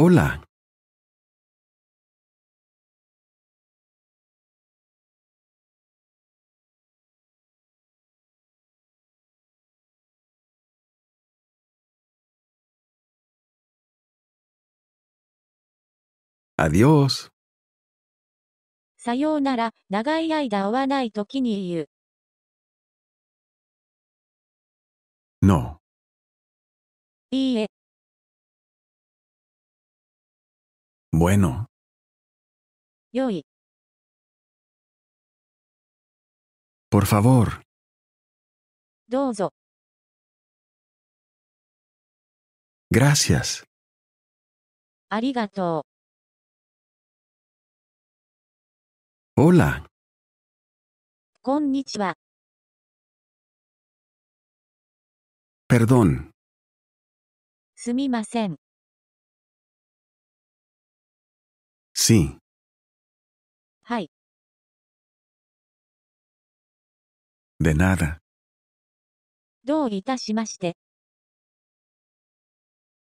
Hola. Adiós. さようなら、長い間会わない時に言う。No. いいえ、Bueno. Yoi. Por favor. Dozo. Gracias. Arigato. Hola. Konnichiwa. Perdón. Sumimasen. みません。Sí. はい。De nada. どういたしまして。